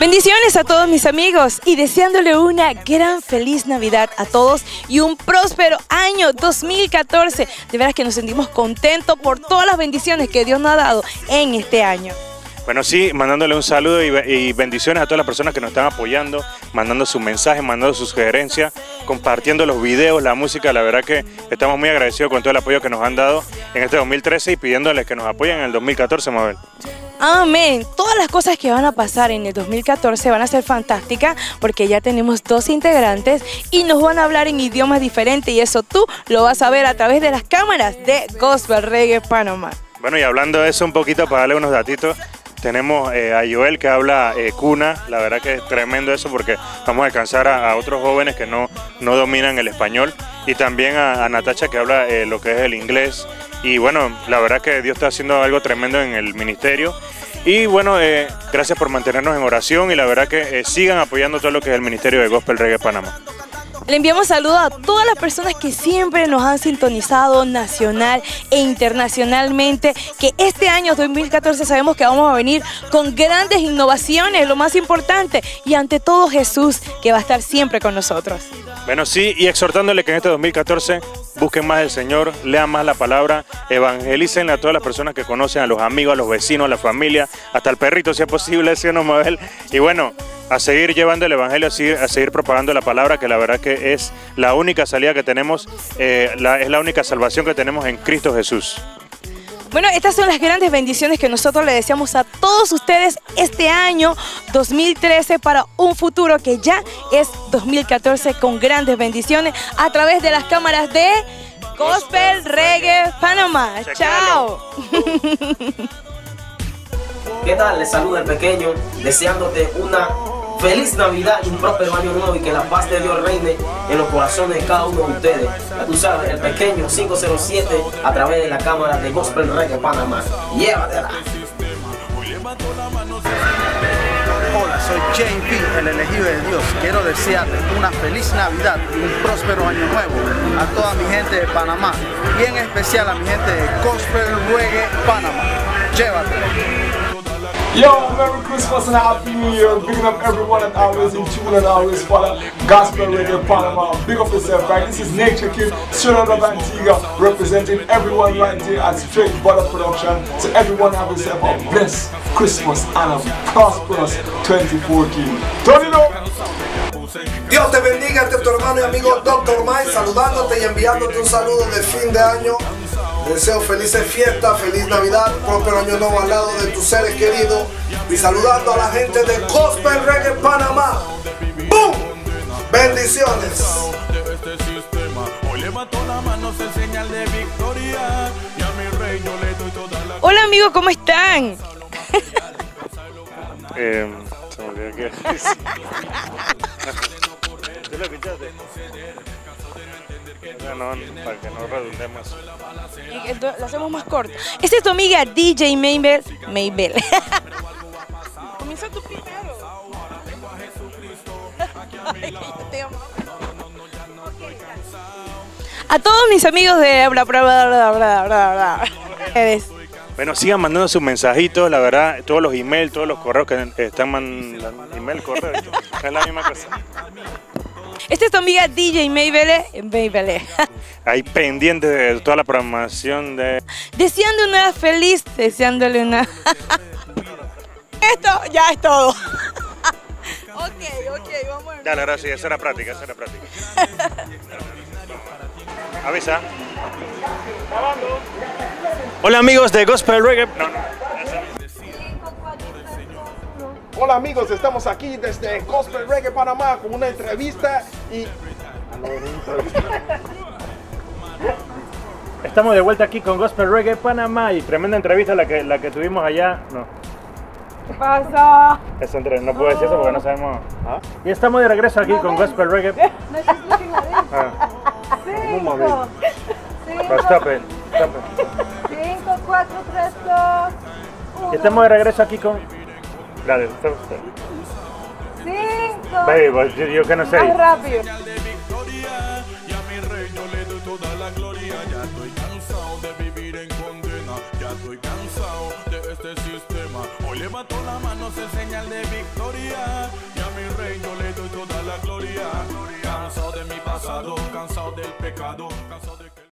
Bendiciones a todos mis amigos y deseándole una gran feliz Navidad a todos y un próspero año 2014. De veras que nos sentimos contentos por todas las bendiciones que Dios nos ha dado en este año. Bueno, sí, mandándole un saludo y, bendiciones a todas las personas que nos están apoyando, mandando sus mensajes, mandando sus sugerencias, compartiendo los videos, la música. La verdad que estamos muy agradecidos con todo el apoyo que nos han dado en este 2013 y pidiéndoles que nos apoyen en el 2014, Mabel. Amén. Todas las cosas que van a pasar en el 2014 van a ser fantásticas porque ya tenemos dos integrantes y nos van a hablar en idiomas diferentes y eso tú lo vas a ver a través de las cámaras de Gospel Reggae Panamá. Bueno, y hablando de eso un poquito para darle unos datitos, tenemos eh, a Joel que habla eh, cuna, la verdad que es tremendo eso porque vamos a alcanzar a, otros jóvenes que no, no dominan el español y también a, Natacha que habla eh, lo que es el inglés y bueno, la verdad que Dios está haciendo algo tremendo en el ministerio y bueno, gracias por mantenernos en oración y la verdad que sigan apoyando todo lo que es el Ministerio de Gospel Reggae Panamá. Le enviamos saludos a todas las personas que siempre nos han sintonizado nacional e internacionalmente, que este año 2014 sabemos que vamos a venir con grandes innovaciones, lo más importante, y ante todo Jesús, que va a estar siempre con nosotros. Bueno, sí, y exhortándole que en este 2014 busquen más el Señor, lean más la palabra, evangelicen a todas las personas que conocen, a los amigos, a los vecinos, a la familia, hasta el perrito si es posible, ¿sí o no, Mabel? Y bueno, a seguir llevando el Evangelio, a seguir, propagando la palabra, que la verdad que es la única salida que tenemos, eh, es la única salvación que tenemos en Cristo Jesús. Bueno, estas son las grandes bendiciones que nosotros le deseamos a todos ustedes este año 2013 para un futuro que ya es 2014 con grandes bendiciones a través de las cámaras de Gospel Reggae Panamá. Chao. ¿Qué tal? Les saluda el pequeño deseándote una Feliz Navidad y un próspero año nuevo y que la paz de Dios reine en los corazones de cada uno de ustedes. Ya tú sabes, el pequeño 507 a través de la cámara de Gospel Reggae Panamá. Llévatela. Hola, soy JP, el elegido de Dios. Quiero desearle una feliz Navidad y un próspero año nuevo a toda mi gente de Panamá y en especial a mi gente de Gospel Reggae Panamá. Llévatela. Yo, Merry Christmas and Happy New Year. Bigging up everyone that always in tune and always follow Gospel Radio Panama. Big up yourself, right? This is Nature Kid, straight out of Antigua, representing everyone right here at Straight Butter Production. So everyone have yourself a blessed Christmas and a prosperous 2014. Turn it up! Dios te bendiga, este tu hermano y amigo Dr. Mike, saludándote y enviándote un saludo de fin de año deseo felices fiestas, feliz Navidad, próspero año nuevo al lado de tus seres queridos y saludando a la gente de Gospel Reggae Panamá. ¡Bum! Bendiciones. Hola amigos, ¿cómo están? eh, se me olvidó que no, para que no redundemos. Lo hacemos más corto. Esta es tu amiga DJ Maybell. Maybell. Comienza tu primero. A todos mis amigos de bla bla bla bla bla bla bla. Bueno, sigan mandando sus mensajitos, la verdad, todos los emails, todos los correos que están mandando, email, correo. Esta es tu amiga DJ Maybelle. Maybelle. Ahí pendiente de toda la programación de... Deseando una feliz, deseándole una... Esto ya es todo. ok, ok, vamos a ver. Dale, ahora sí, esa era práctica, esa era práctica. Avisa. Hola amigos de Gospel Reggae. No, no. Hola amigos, estamos aquí desde Gospel Reggae Panamá con una entrevista y... Estamos de vuelta aquí con Gospel Reggae Panamá y tremenda entrevista la que, la que tuvimos allá. No. ¿Qué pasa? no puedo decir eso porque no sabemos. ¿Ah? Y estamos de regreso aquí con Gospel Reggae. No ah. Cinco. Cinco. Stop it. Stop it. Cinco, cuatro, tres, dos. Y estamos de regreso aquí con Dale, usted. Cinco. Baby, you, you cannot say. Más rápido. Y a mi rey yo le doy toda la gloria. Ya estoy cansado de vivir en condena. Ya estoy cansado de este sistema. Hoy levanto la mano, es señal de victoria. Y a mi rey yo le doy toda la gloria. Cansado de mi pasado, cansado del pecado, cansado